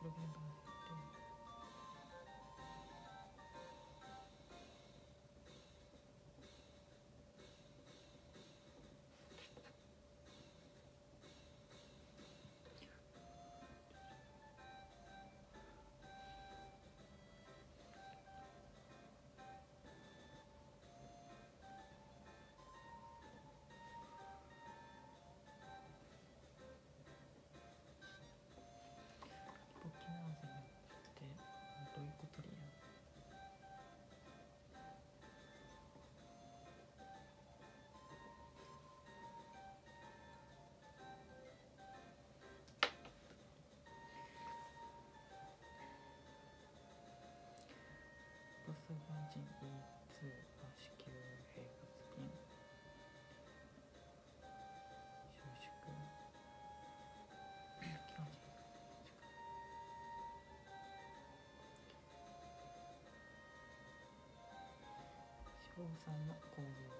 проблемами. 坊さんの工房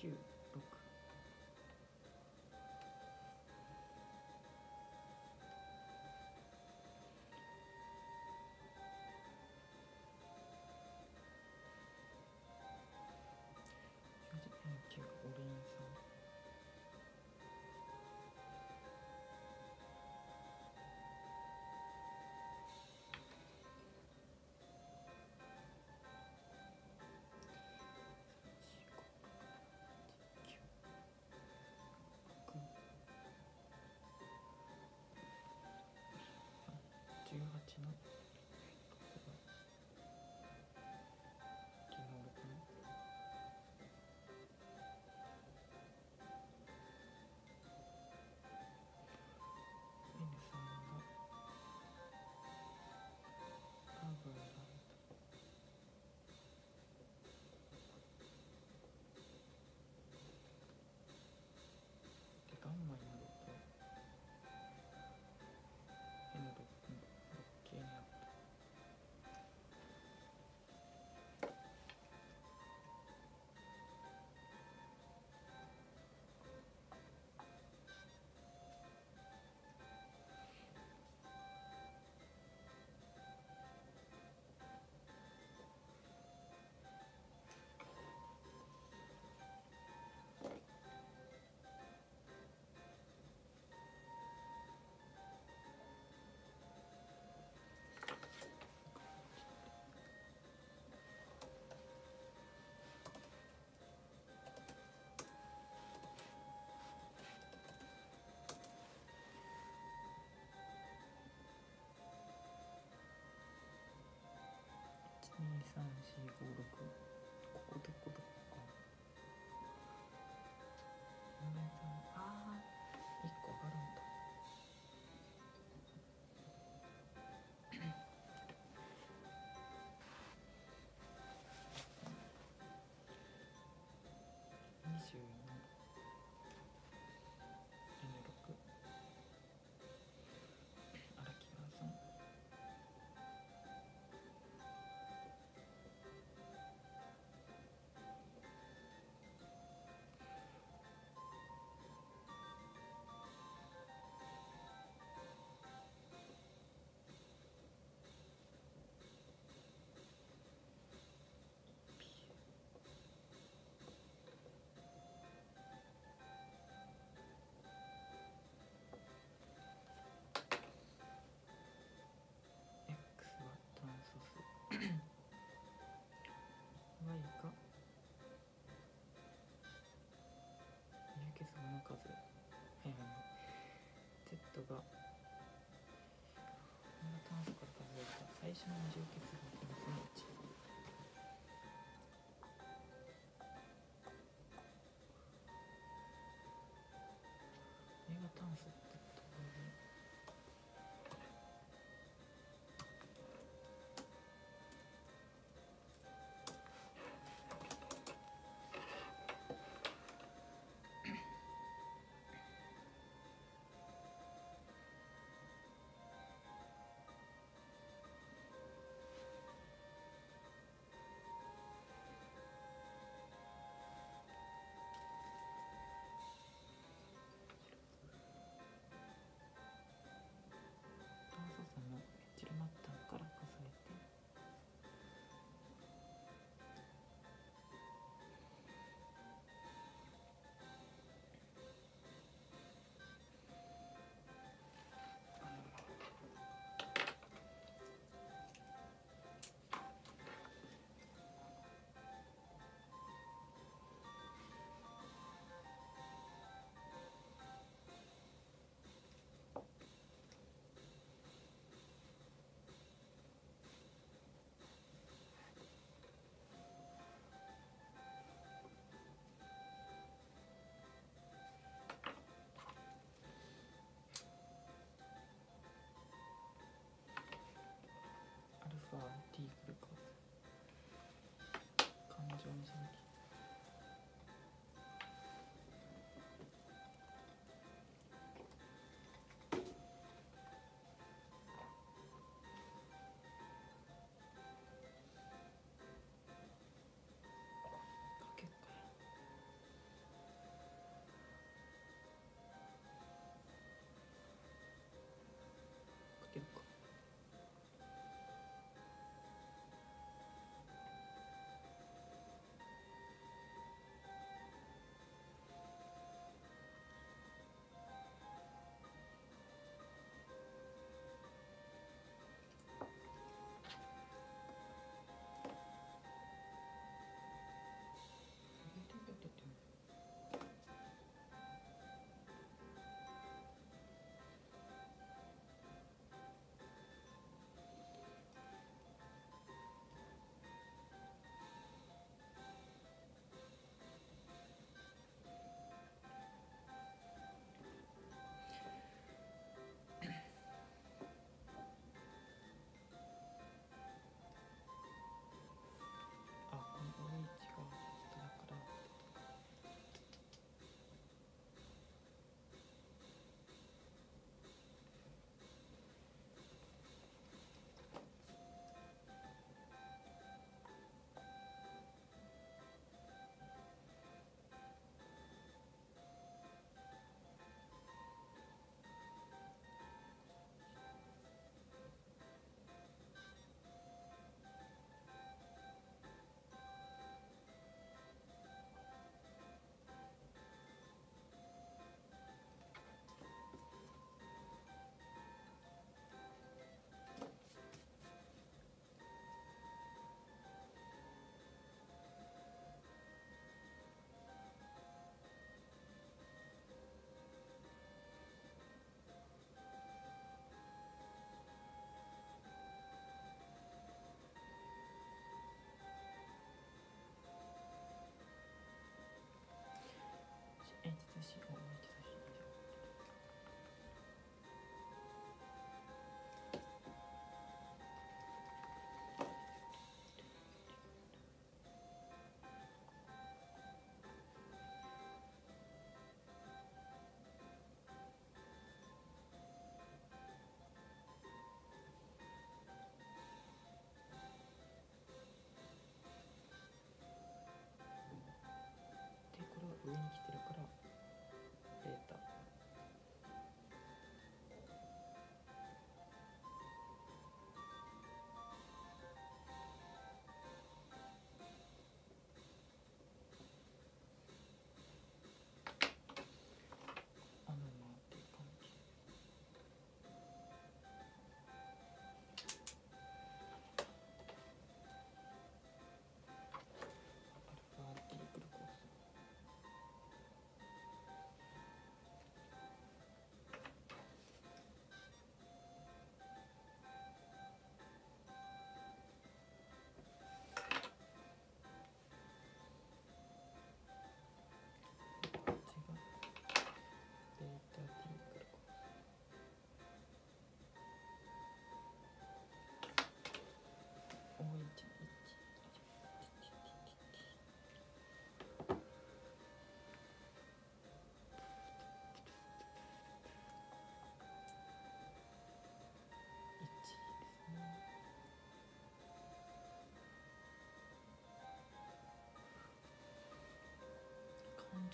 cute. 2345 6ここどこことこ？機層の数はいはい。はい Z が。こんな炭素から数えた最初の二重結合。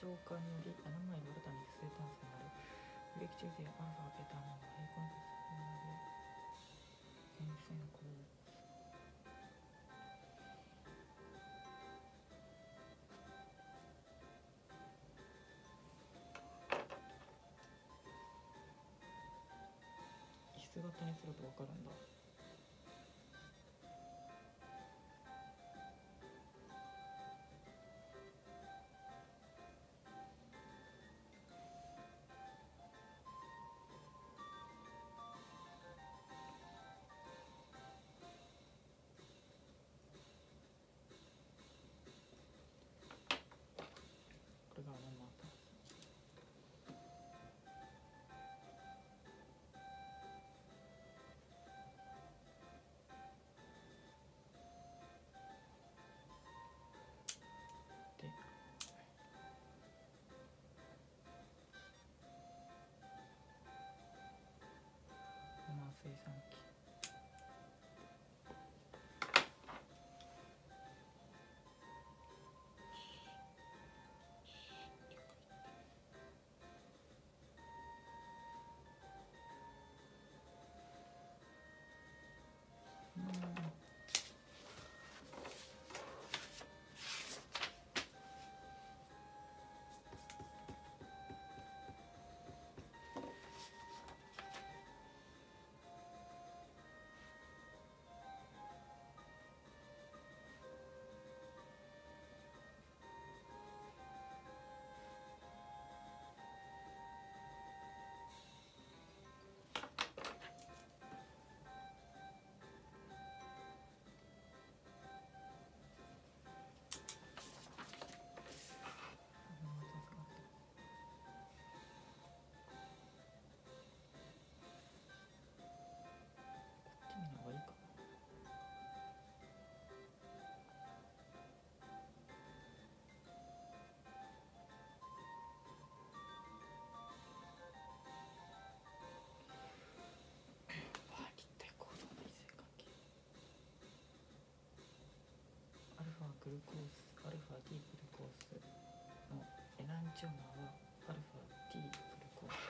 浄化により穴前が新たに不正炭素になるブレーキ中でアルファベータ穴が平行に進むので変遷項椅子型にすると分かるんだ。ファグルコースアルファ D グルコースのエナンチョーマはアルファ T グルコース。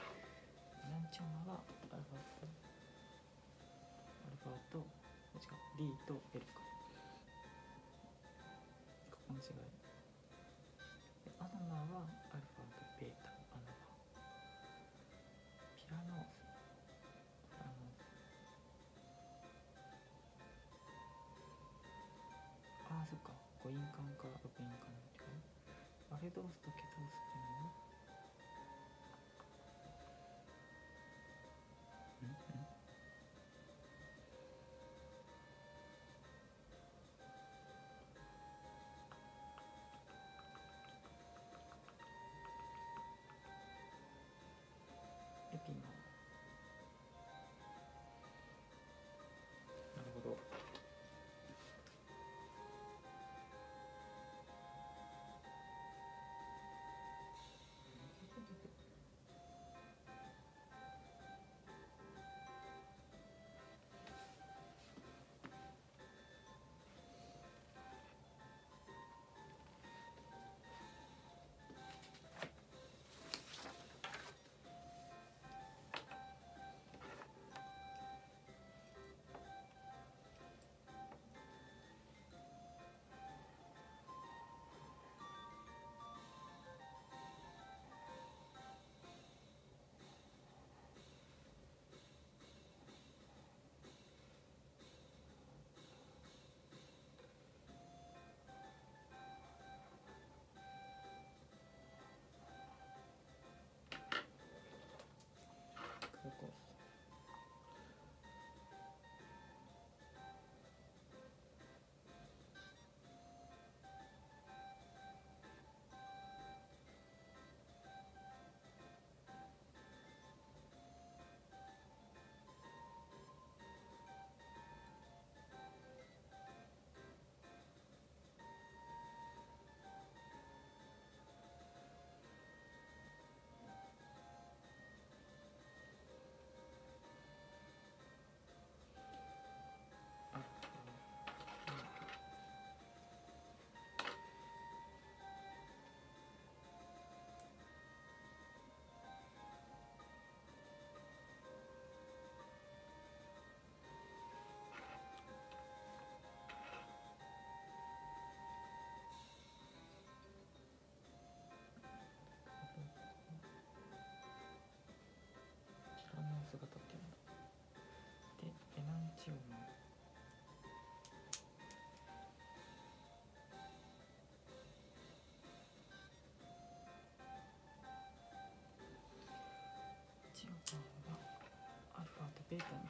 エナンチョーマはアルファとアルファと違う D と L かここの違いアノマはアルファとベータ陰管か六陰管の違いアフェドースとケトースっていうすと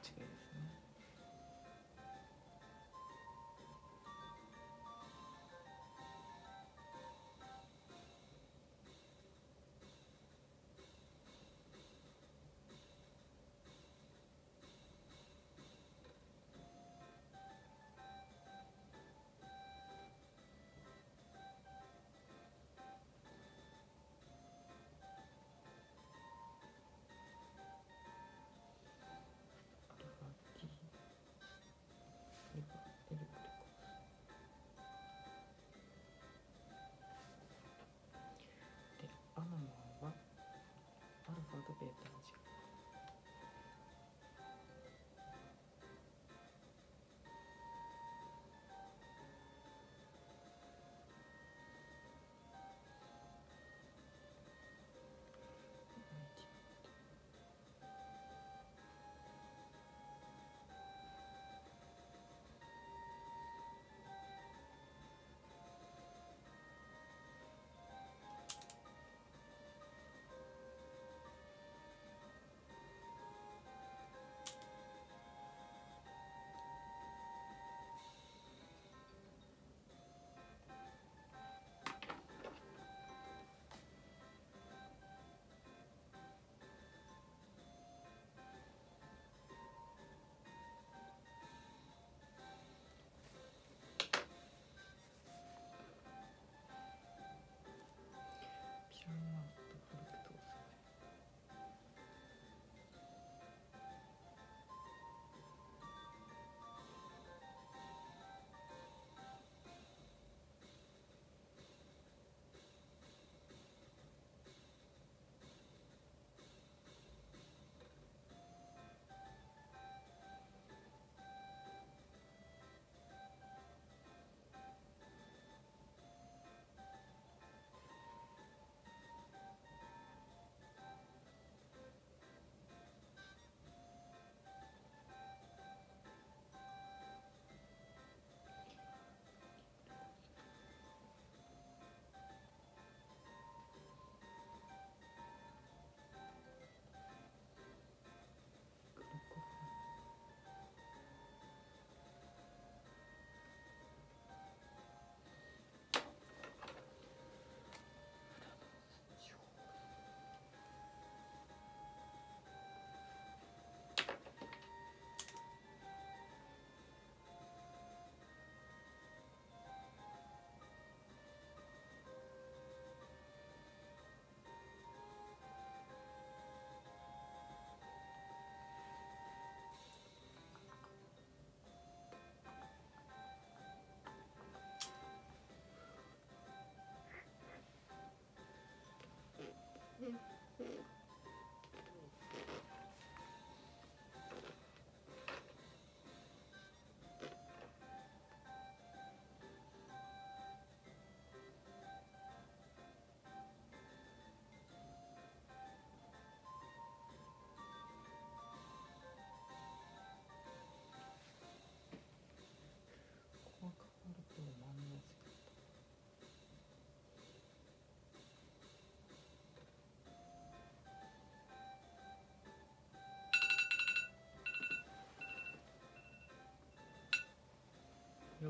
watching. いう感じ。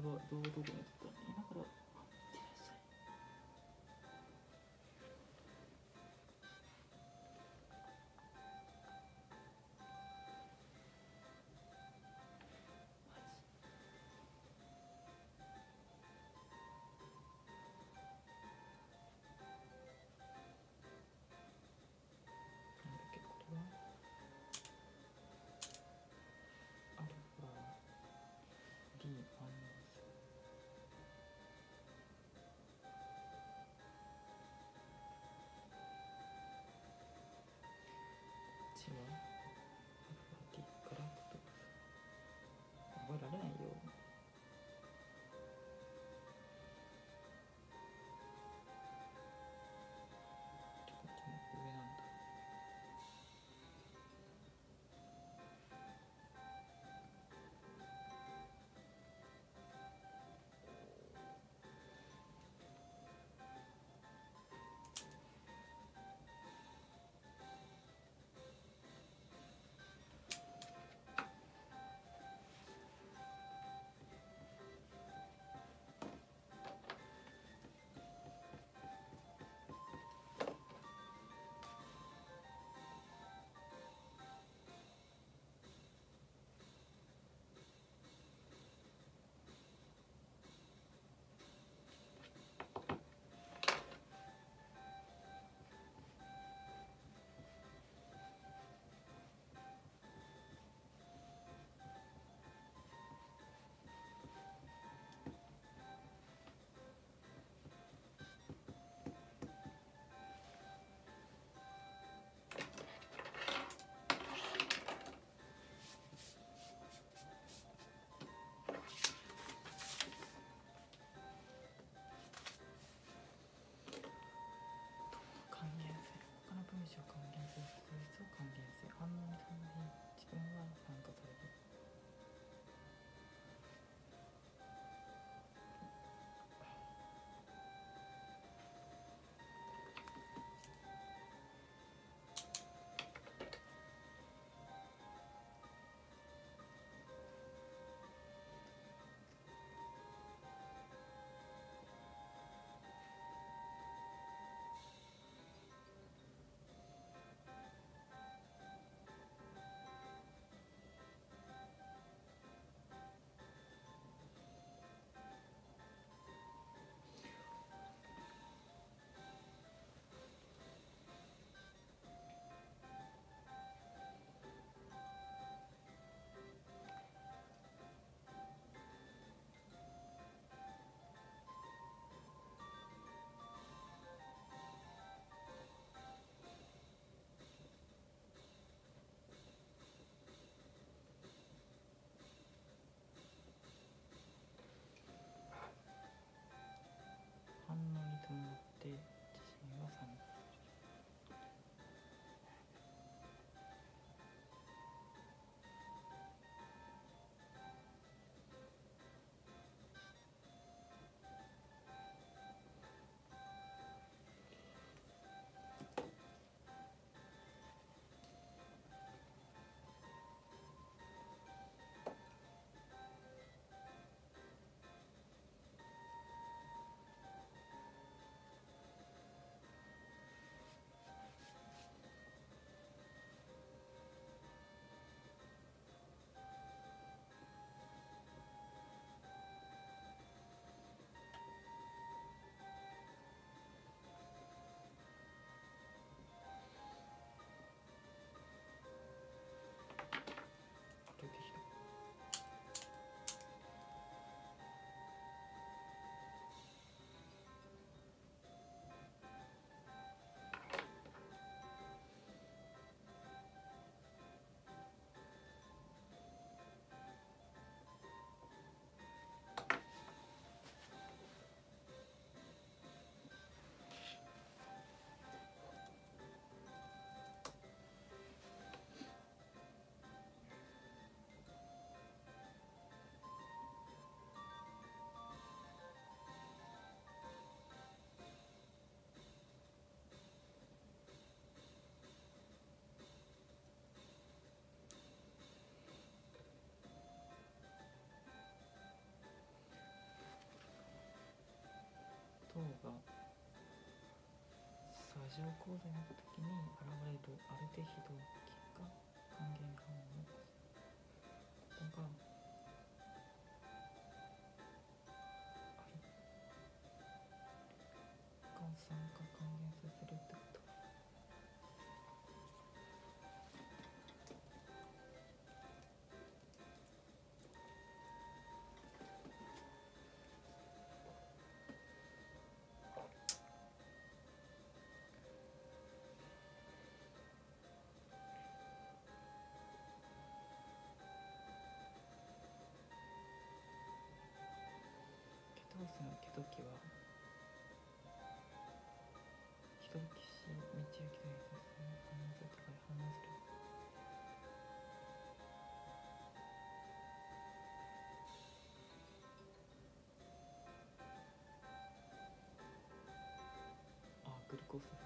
ばどうどこに撮った今上構造になった時に現れるアルデヒド基が還元反応を起こすここがアルが酸化還元させるってし道行きたいですね反応すとか反応するあグルコース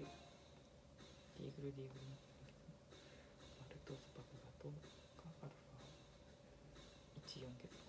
ールディーグルディーグル。なってるけどマルトスパクガトがアルファ。14結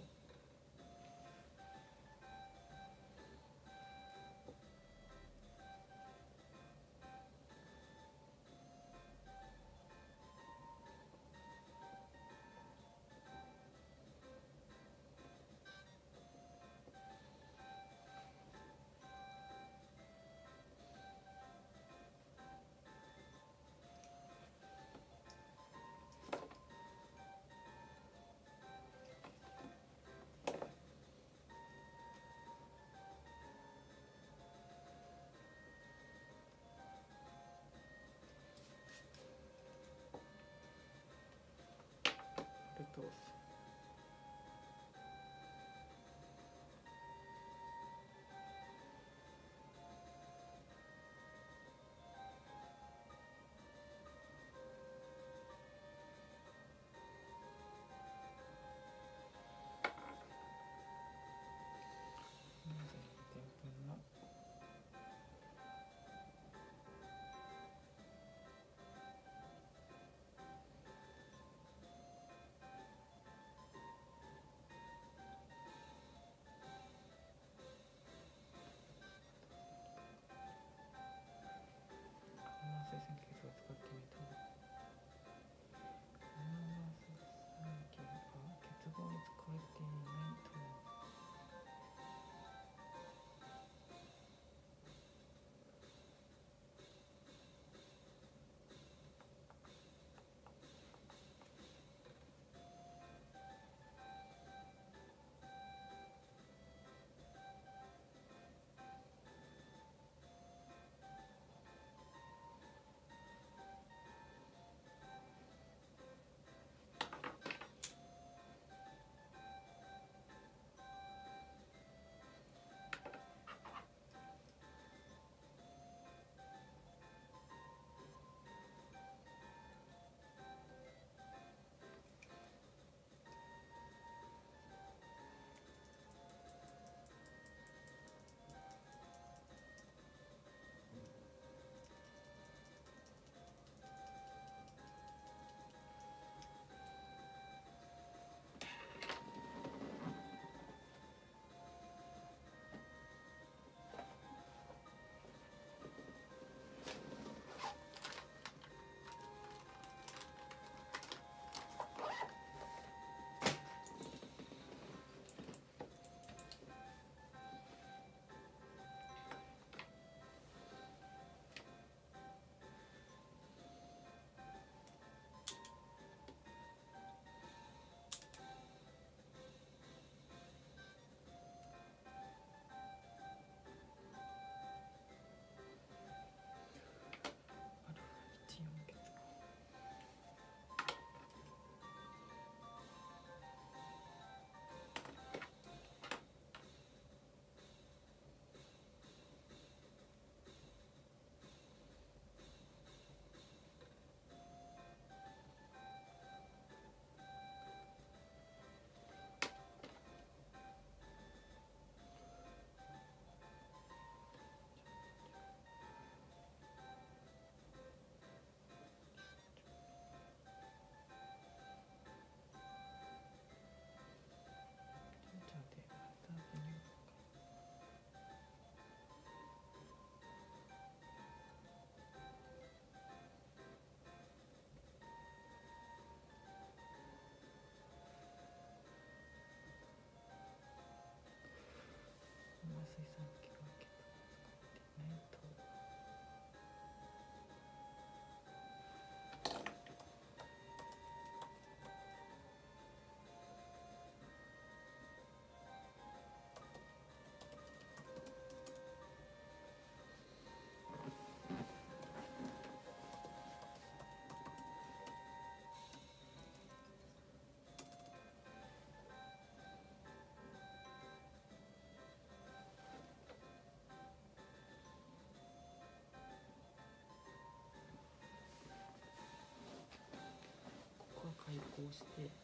をして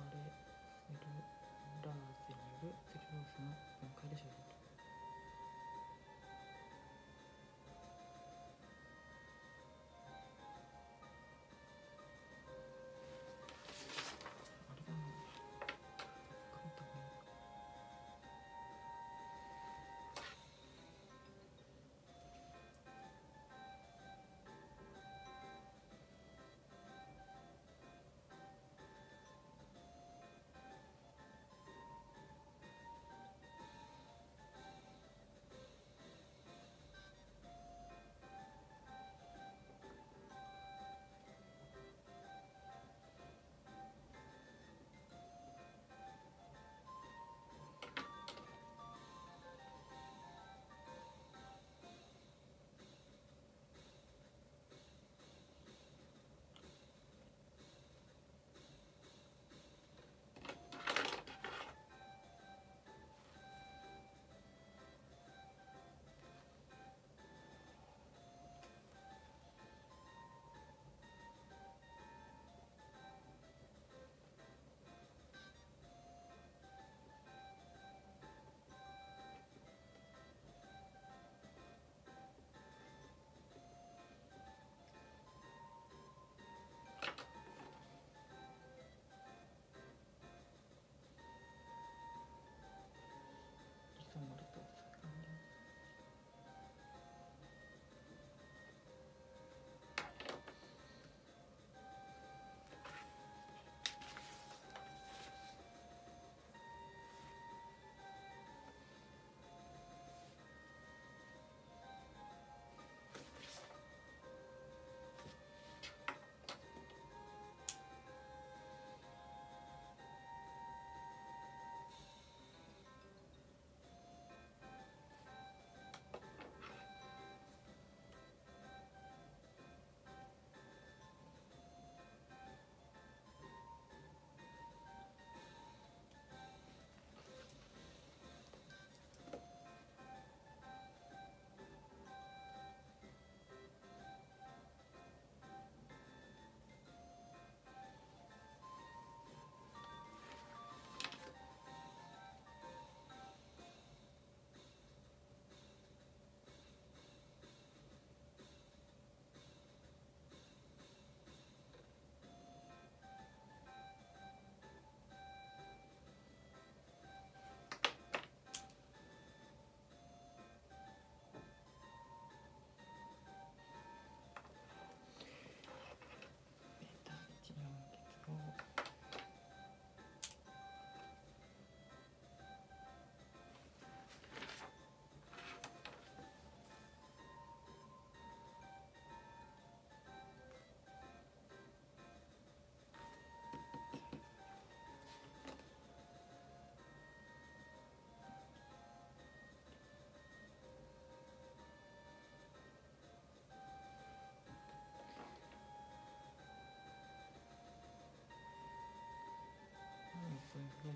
まれるラーゼによるセリフォースの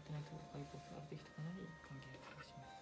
ットネットが開放されてきたかなり関係がします。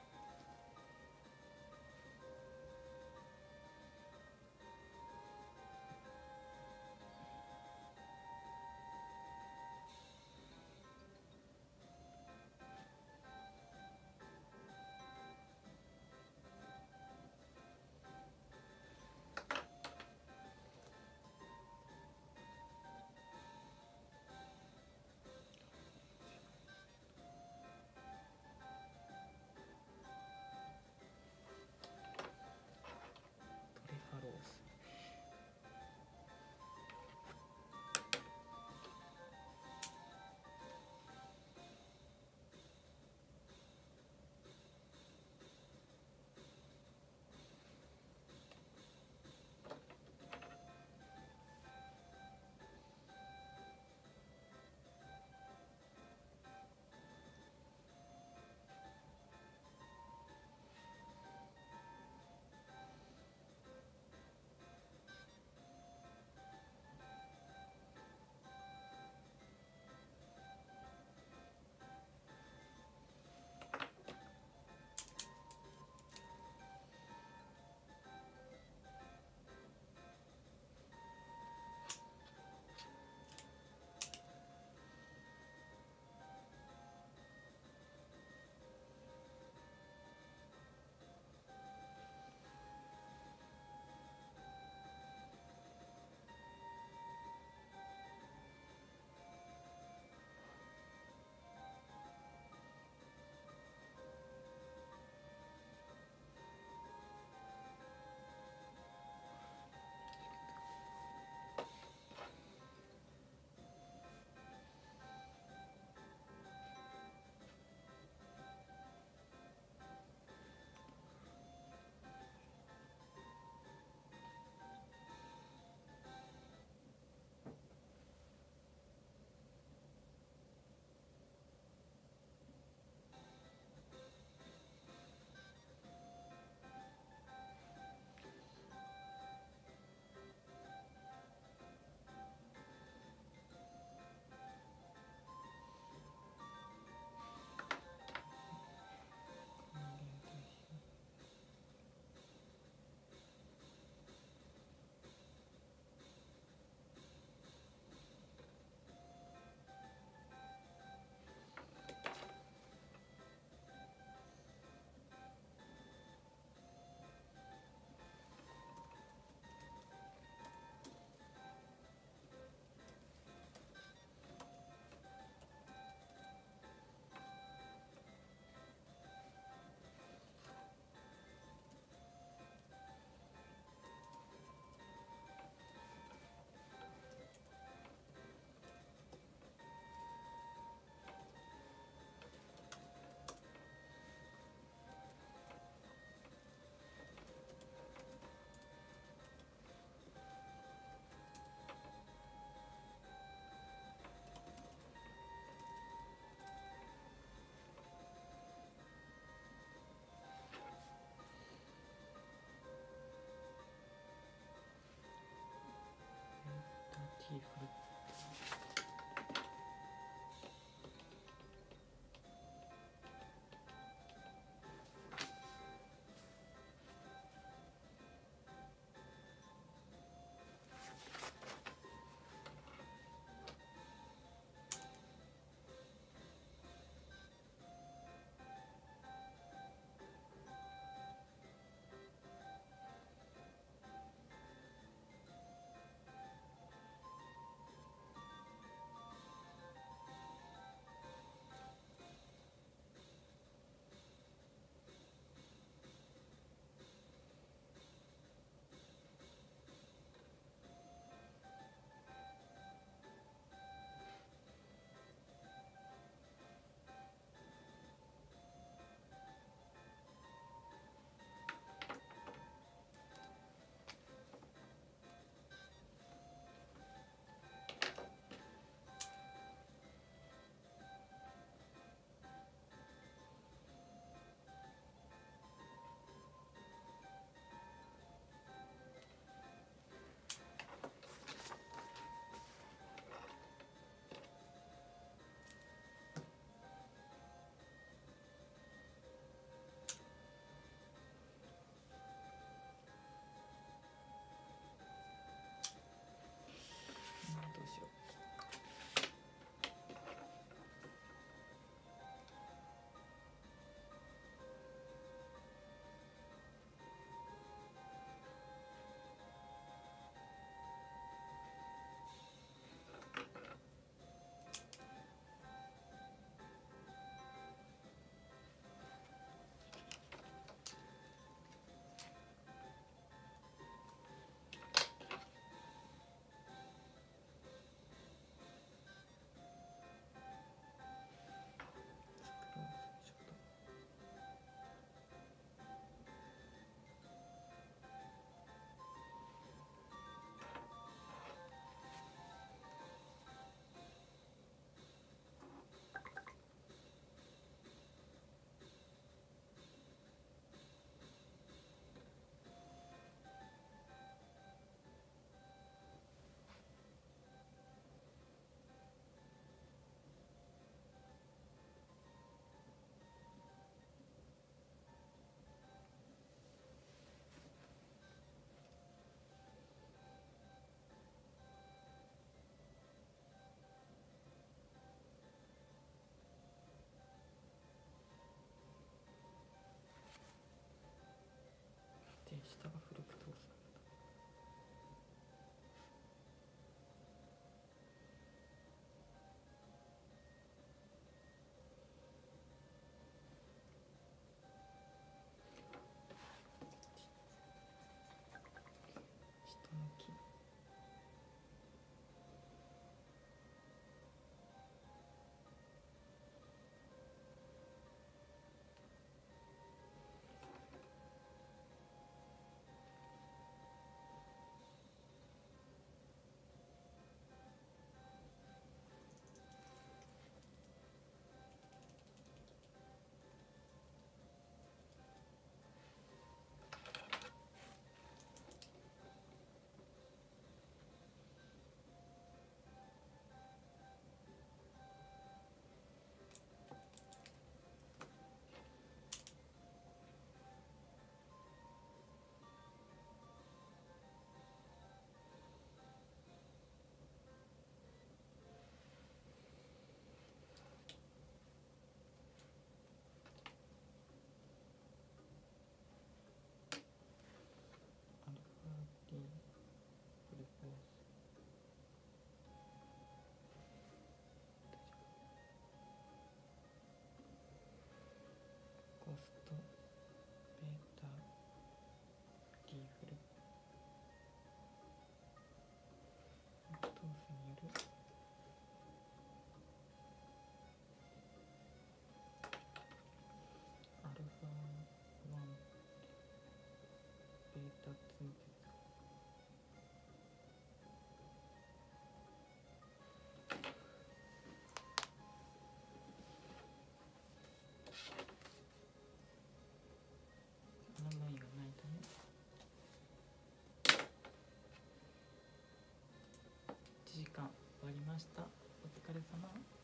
りました。お疲れ様。